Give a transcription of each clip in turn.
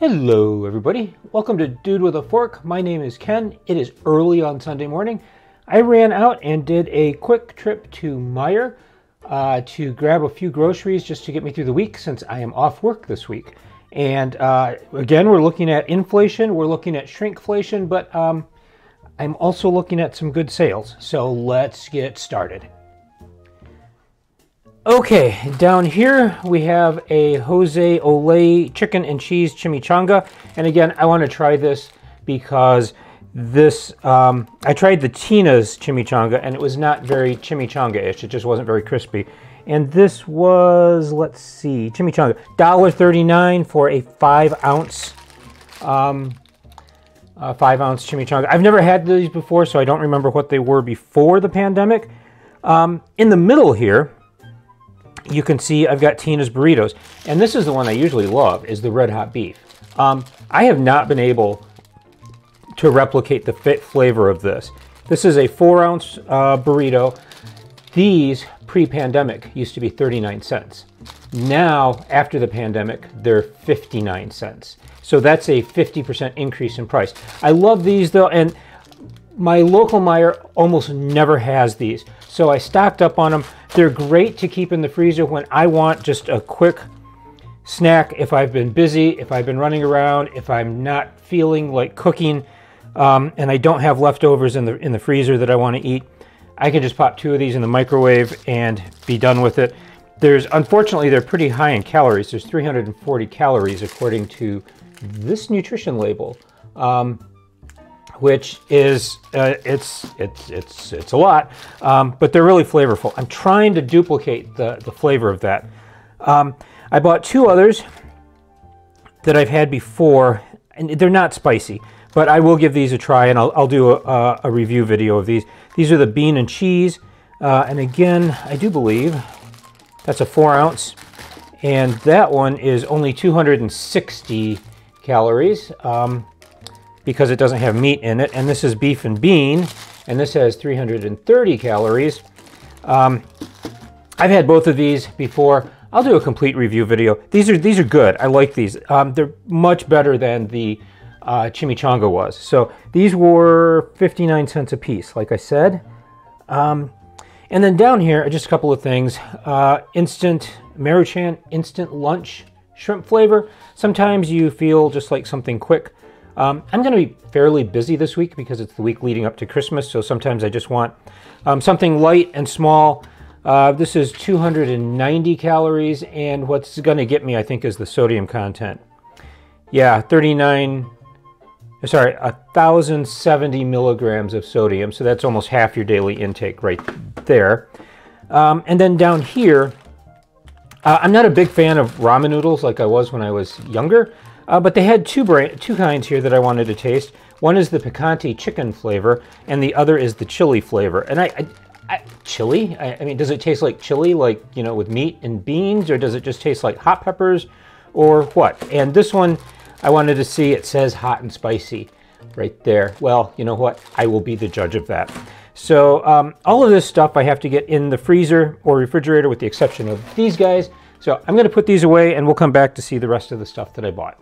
Hello, everybody. Welcome to Dude with a Fork. My name is Ken. It is early on Sunday morning. I ran out and did a quick trip to Meijer uh, to grab a few groceries just to get me through the week since I am off work this week. And uh, again, we're looking at inflation, we're looking at shrinkflation, but um, I'm also looking at some good sales. So let's get started. Okay, down here we have a José Olé chicken and cheese chimichanga. And again, I want to try this because this, um, I tried the Tina's chimichanga and it was not very chimichanga-ish. It just wasn't very crispy. And this was, let's see, chimichanga, $1.39 for a five ounce, um, five ounce chimichanga. I've never had these before, so I don't remember what they were before the pandemic. Um, in the middle here, you can see I've got Tina's burritos. And this is the one I usually love, is the red hot beef. Um, I have not been able to replicate the fit flavor of this. This is a four ounce uh, burrito. These pre-pandemic used to be 39 cents. Now, after the pandemic, they're 59 cents. So that's a 50% increase in price. I love these though, and my local Meijer almost never has these. So I stocked up on them. They're great to keep in the freezer when I want just a quick snack if I've been busy, if I've been running around, if I'm not feeling like cooking, um, and I don't have leftovers in the in the freezer that I want to eat. I can just pop two of these in the microwave and be done with it. There's unfortunately they're pretty high in calories. There's 340 calories according to this nutrition label. Um, which is uh, it's it's it's it's a lot, um, but they're really flavorful. I'm trying to duplicate the the flavor of that. Um, I bought two others that I've had before, and they're not spicy, but I will give these a try, and I'll I'll do a, a review video of these. These are the bean and cheese, uh, and again, I do believe that's a four ounce, and that one is only 260 calories. Um, because it doesn't have meat in it. And this is beef and bean, and this has 330 calories. Um, I've had both of these before. I'll do a complete review video. These are these are good. I like these. Um, they're much better than the uh, chimichanga was. So these were 59 cents a piece, like I said. Um, and then down here, just a couple of things. Uh, instant Maruchan instant lunch shrimp flavor. Sometimes you feel just like something quick. Um, I'm going to be fairly busy this week because it's the week leading up to Christmas, so sometimes I just want um, something light and small. Uh, this is 290 calories, and what's going to get me, I think, is the sodium content. Yeah, 39, sorry, 1,070 milligrams of sodium, so that's almost half your daily intake right there. Um, and then down here, uh, I'm not a big fan of ramen noodles like I was when I was younger. Uh, but they had two, two kinds here that I wanted to taste. One is the picante chicken flavor, and the other is the chili flavor. And I, I, I chili? I, I, mean, does it taste like chili, like, you know, with meat and beans, or does it just taste like hot peppers, or what? And this one, I wanted to see, it says hot and spicy right there. Well, you know what? I will be the judge of that. So um, all of this stuff I have to get in the freezer or refrigerator with the exception of these guys. So I'm going to put these away and we'll come back to see the rest of the stuff that I bought.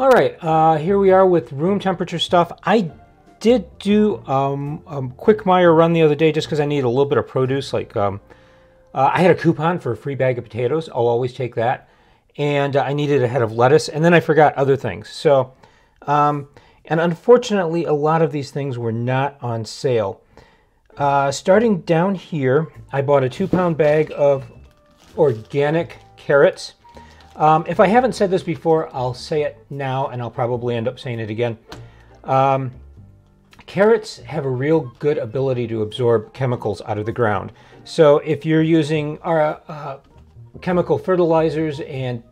All right, uh, here we are with room temperature stuff. I did do um, a quick Meijer run the other day just because I needed a little bit of produce. Like um, uh, I had a coupon for a free bag of potatoes. I'll always take that. And uh, I needed a head of lettuce. And then I forgot other things. So, um, and unfortunately, a lot of these things were not on sale. Uh, starting down here, I bought a two pound bag of organic carrots. Um, if I haven't said this before, I'll say it now, and I'll probably end up saying it again. Um, carrots have a real good ability to absorb chemicals out of the ground. So if you're using our, uh, uh, chemical fertilizers and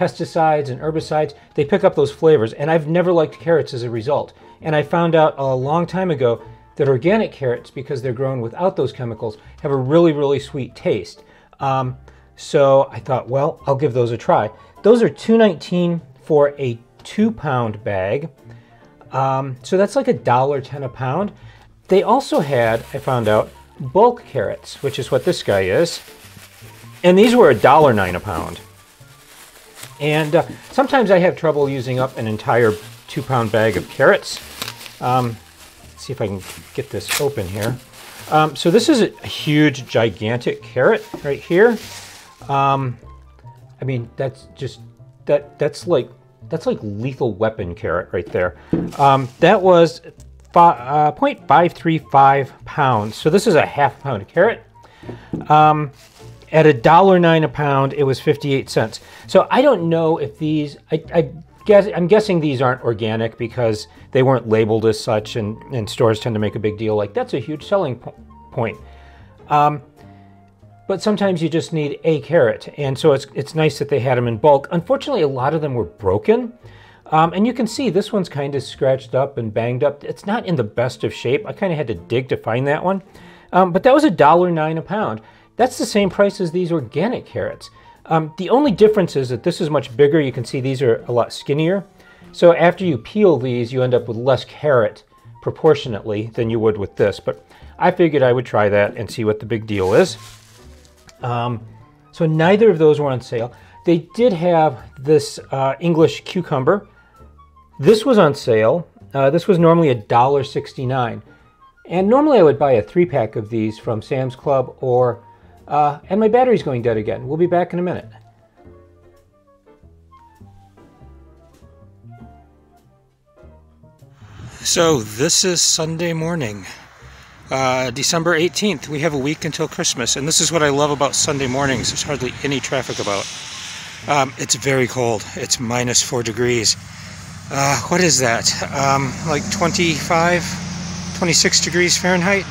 pesticides and herbicides, they pick up those flavors. And I've never liked carrots as a result. And I found out a long time ago that organic carrots, because they're grown without those chemicals, have a really, really sweet taste. Um, so I thought, well, I'll give those a try. Those are $2.19 for a two pound bag. Um, so that's like a dollar ten a pound. They also had, I found out, bulk carrots, which is what this guy is. And these were a dollar nine a pound. And uh, sometimes I have trouble using up an entire two pound bag of carrots. Um, see if I can get this open here. Um, so this is a huge, gigantic carrot right here. Um, I mean, that's just, that that's like, that's like lethal weapon carrot right there. Um, that was uh, 0.535 pounds. So this is a half pound carrot. Um, at a dollar nine a pound, it was 58 cents. So I don't know if these, I, I guess, I'm guessing these aren't organic because they weren't labeled as such and, and stores tend to make a big deal. Like that's a huge selling po point. Um, but sometimes you just need a carrot. And so it's, it's nice that they had them in bulk. Unfortunately, a lot of them were broken. Um, and you can see this one's kind of scratched up and banged up. It's not in the best of shape. I kind of had to dig to find that one. Um, but that was a dollar nine a pound. That's the same price as these organic carrots. Um, the only difference is that this is much bigger. You can see these are a lot skinnier. So after you peel these, you end up with less carrot proportionately than you would with this. But I figured I would try that and see what the big deal is. Um, so neither of those were on sale. They did have this uh, English cucumber. This was on sale. Uh, this was normally $1.69. And normally I would buy a three pack of these from Sam's Club or, uh, and my battery's going dead again. We'll be back in a minute. So this is Sunday morning, uh, December 18th. We have a week until Christmas, and this is what I love about Sunday mornings. There's hardly any traffic about. Um, it's very cold. It's minus four degrees. Uh, what is that? Um, like 25, 26 degrees Fahrenheit.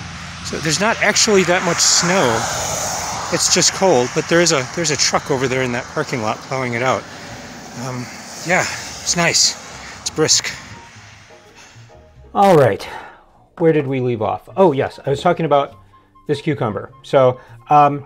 So there's not actually that much snow. It's just cold, but there is a there's a truck over there in that parking lot plowing it out. Um, yeah, it's nice. It's brisk. All right, where did we leave off? Oh yes, I was talking about this cucumber. So um,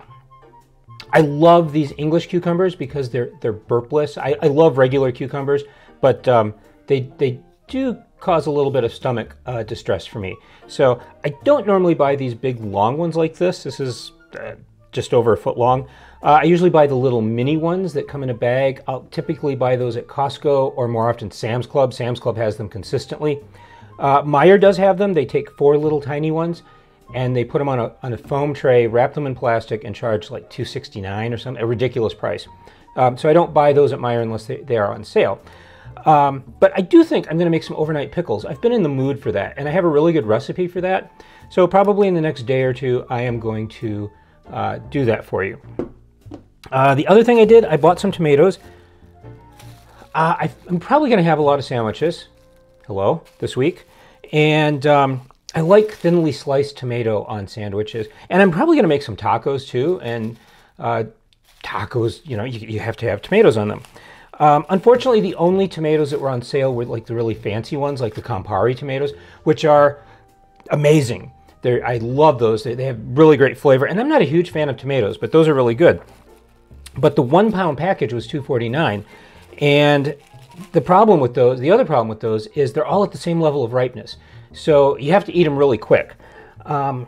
I love these English cucumbers because they're they're burpless. I, I love regular cucumbers, but um, they they do cause a little bit of stomach uh, distress for me. So I don't normally buy these big long ones like this. This is uh, just over a foot long. Uh, I usually buy the little mini ones that come in a bag. I'll typically buy those at Costco or more often Sam's Club. Sam's Club has them consistently. Uh, Meijer does have them. They take four little tiny ones and they put them on a, on a foam tray, wrap them in plastic, and charge like 269 or something, a ridiculous price. Um, so I don't buy those at Meijer unless they, they are on sale. Um, but I do think I'm going to make some overnight pickles. I've been in the mood for that, and I have a really good recipe for that. So probably in the next day or two, I am going to uh, do that for you. Uh, the other thing I did, I bought some tomatoes. Uh, I, am probably going to have a lot of sandwiches. Hello, this week. And um, I like thinly sliced tomato on sandwiches. And I'm probably going to make some tacos too. And uh, tacos, you know, you, you have to have tomatoes on them. Um, unfortunately, the only tomatoes that were on sale were like the really fancy ones, like the Campari tomatoes, which are amazing. They're, I love those. They, they have really great flavor. And I'm not a huge fan of tomatoes, but those are really good. But the one pound package was 249 And the problem with those, the other problem with those is they're all at the same level of ripeness. So you have to eat them really quick. Um,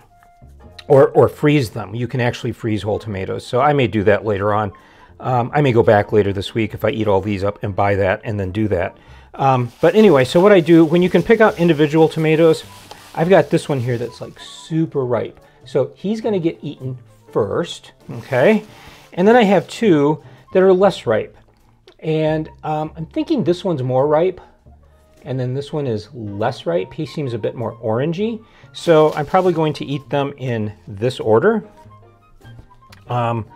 or, or freeze them. You can actually freeze whole tomatoes. So I may do that later on. Um, I may go back later this week if I eat all these up and buy that and then do that. Um, but anyway, so what I do, when you can pick out individual tomatoes, I've got this one here that's like super ripe. So he's going to get eaten first, okay? And then I have two that are less ripe. And um, I'm thinking this one's more ripe, and then this one is less ripe. He seems a bit more orangey. So I'm probably going to eat them in this order. Um,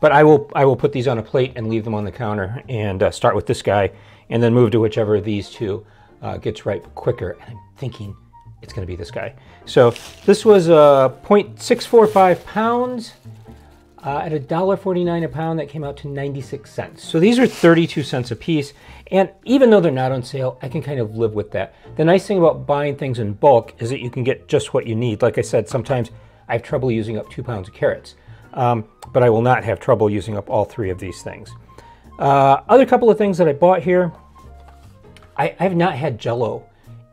but I will, I will put these on a plate and leave them on the counter and uh, start with this guy and then move to whichever of these two uh, gets ripe quicker. And I'm thinking it's going to be this guy. So this was uh, 0.645 pounds uh, at $1.49 a pound. That came out to 96 cents. So these are 32 cents a piece. And even though they're not on sale, I can kind of live with that. The nice thing about buying things in bulk is that you can get just what you need. Like I said, sometimes I have trouble using up two pounds of carrots um, but I will not have trouble using up all three of these things. Uh, other couple of things that I bought here. I, I have not had Jello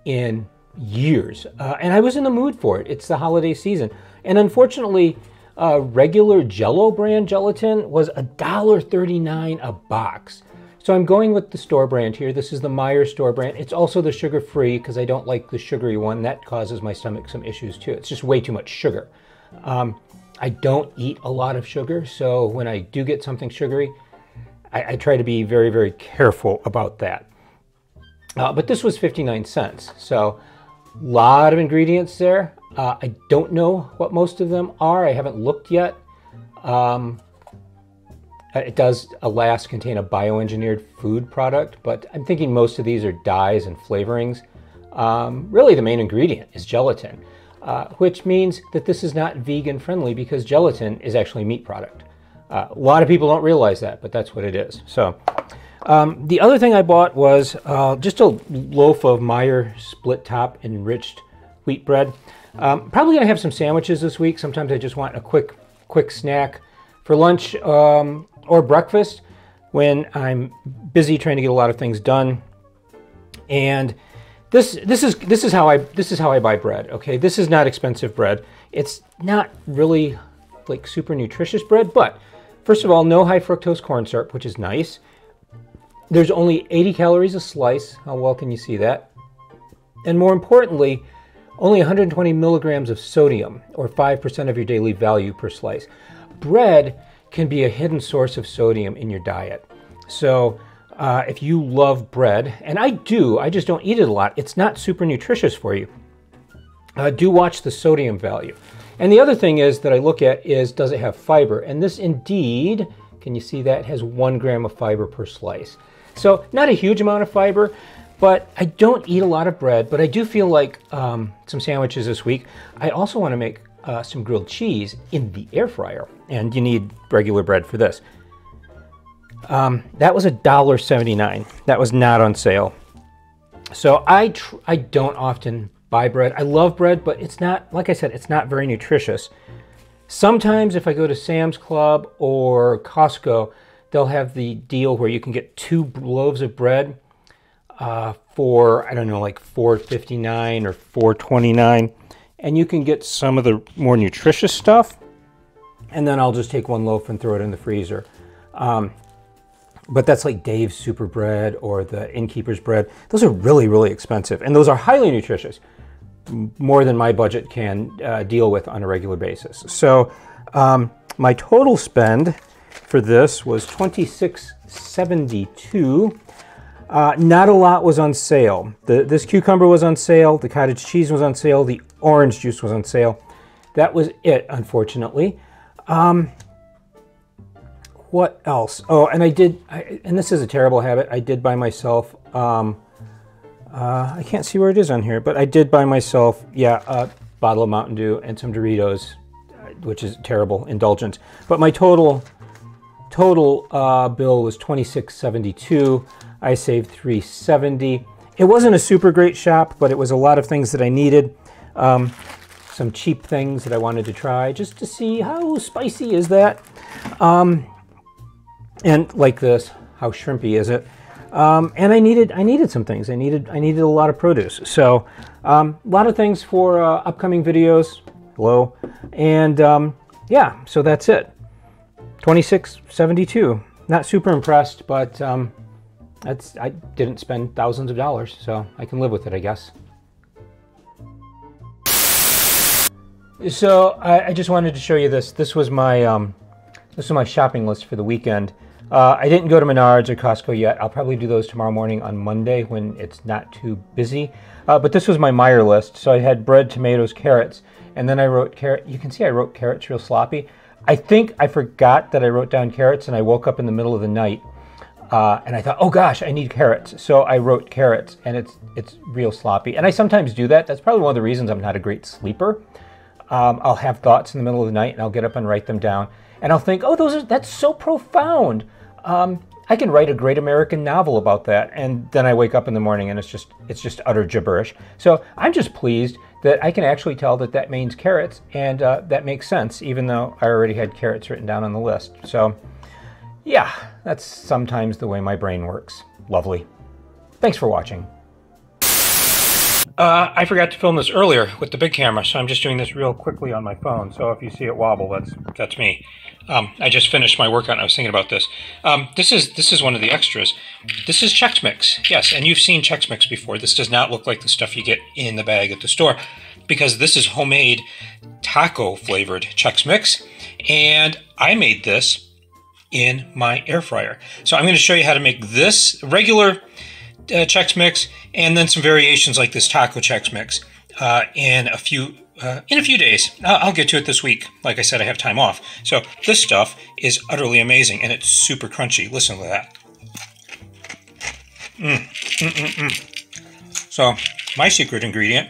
in years, uh, and I was in the mood for it. It's the holiday season, and unfortunately, uh, regular Jello brand gelatin was $1.39 a box. So I'm going with the store brand here. This is the Meijer store brand. It's also the sugar-free because I don't like the sugary one. That causes my stomach some issues too. It's just way too much sugar. Um, I don't eat a lot of sugar, so when I do get something sugary, I, I try to be very, very careful about that. Uh, but this was 59 cents, so a lot of ingredients there. Uh, I don't know what most of them are. I haven't looked yet. Um, it does, alas, contain a bioengineered food product, but I'm thinking most of these are dyes and flavorings. Um, really, the main ingredient is gelatin uh, which means that this is not vegan friendly because gelatin is actually a meat product. Uh, a lot of people don't realize that, but that's what it is. So um, the other thing I bought was uh, just a loaf of Meijer split top enriched wheat bread. Um, probably gonna have some sandwiches this week. Sometimes I just want a quick, quick snack for lunch um, or breakfast when I'm busy trying to get a lot of things done. And this this is this is how I this is how I buy bread. Okay, this is not expensive bread. It's not really like super nutritious bread, but first of all, no high fructose corn syrup, which is nice. There's only 80 calories a slice. How well can you see that? And more importantly, only 120 milligrams of sodium, or 5% of your daily value per slice. Bread can be a hidden source of sodium in your diet. So uh, if you love bread, and I do, I just don't eat it a lot, it's not super nutritious for you. Uh, do watch the sodium value. And the other thing is that I look at is does it have fiber? And this indeed, can you see that, has one gram of fiber per slice. So not a huge amount of fiber, but I don't eat a lot of bread, but I do feel like um, some sandwiches this week. I also want to make uh, some grilled cheese in the air fryer, and you need regular bread for this. Um, that was a dollar seventy-nine. That was not on sale. So I I don't often buy bread. I love bread, but it's not like I said. It's not very nutritious. Sometimes if I go to Sam's Club or Costco, they'll have the deal where you can get two loaves of bread uh, for I don't know like four fifty-nine or four twenty-nine, and you can get some of the more nutritious stuff. And then I'll just take one loaf and throw it in the freezer. Um, but that's like Dave's Super Bread or the Innkeeper's Bread. Those are really, really expensive, and those are highly nutritious, more than my budget can uh, deal with on a regular basis. So um, my total spend for this was 26.72. Uh, not a lot was on sale. The, this cucumber was on sale, the cottage cheese was on sale, the orange juice was on sale. That was it, unfortunately. Um, what else? Oh, and I did, I, and this is a terrible habit. I did buy myself, um, uh, I can't see where it is on here, but I did buy myself, yeah, a bottle of Mountain Dew and some Doritos, which is terrible indulgence. But my total total uh, bill was 26.72. I saved 370. It wasn't a super great shop, but it was a lot of things that I needed. Um, some cheap things that I wanted to try just to see how spicy is that. Um, and like this, how shrimpy is it? Um, and I needed I needed some things. I needed I needed a lot of produce. So um, a lot of things for uh, upcoming videos. Hello, and um, yeah. So that's it. 2672. Not super impressed, but um, that's I didn't spend thousands of dollars, so I can live with it, I guess. So I, I just wanted to show you this. This was my um, this was my shopping list for the weekend. Uh, I didn't go to Menards or Costco yet. I'll probably do those tomorrow morning on Monday when it's not too busy. Uh, but this was my Meijer list. So I had bread, tomatoes, carrots, and then I wrote carrot. You can see I wrote carrots real sloppy. I think I forgot that I wrote down carrots and I woke up in the middle of the night uh, and I thought, oh gosh, I need carrots. So I wrote carrots and it's, it's real sloppy. And I sometimes do that. That's probably one of the reasons I'm not a great sleeper. Um, I'll have thoughts in the middle of the night and I'll get up and write them down. And I'll think, oh, those are, that's so profound um, I can write a great American novel about that. And then I wake up in the morning and it's just it's just utter gibberish. So I'm just pleased that I can actually tell that that means carrots, and uh, that makes sense, even though I already had carrots written down on the list. So yeah, that's sometimes the way my brain works. Lovely. Thanks for watching. Uh, I forgot to film this earlier with the big camera, so I'm just doing this real quickly on my phone. So if you see it wobble, that's that's me. Um, I just finished my workout. and I was thinking about this. Um, this is this is one of the extras. This is Chex Mix, yes, and you've seen Chex Mix before. This does not look like the stuff you get in the bag at the store, because this is homemade taco flavored Chex Mix, and I made this in my air fryer. So I'm going to show you how to make this regular uh, Chex Mix and then some variations like this taco Chex Mix uh, in a few uh, in a few days. I'll get to it this week. Like I said, I have time off. So this stuff is utterly amazing and it's super crunchy. Listen to that. Mm, mm, mm, mm. So my secret ingredient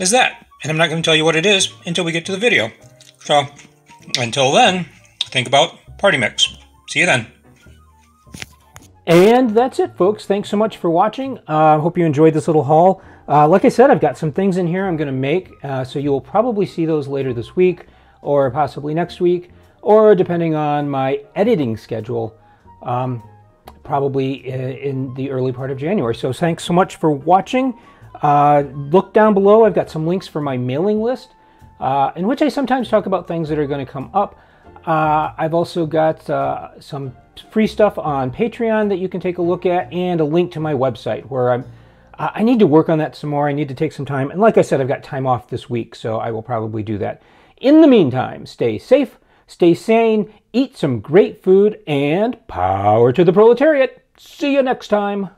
is that. And I'm not going to tell you what it is until we get to the video. So until then, think about party mix. See you then. And that's it, folks. Thanks so much for watching. I uh, hope you enjoyed this little haul. Uh, like I said, I've got some things in here I'm going to make, uh, so you will probably see those later this week or possibly next week, or depending on my editing schedule, um, probably in the early part of January. So thanks so much for watching. Uh, look down below. I've got some links for my mailing list, uh, in which I sometimes talk about things that are going to come up. Uh, I've also got uh, some free stuff on Patreon that you can take a look at and a link to my website where I'm I need to work on that some more. I need to take some time. And like I said, I've got time off this week, so I will probably do that. In the meantime, stay safe, stay sane, eat some great food, and power to the proletariat. See you next time.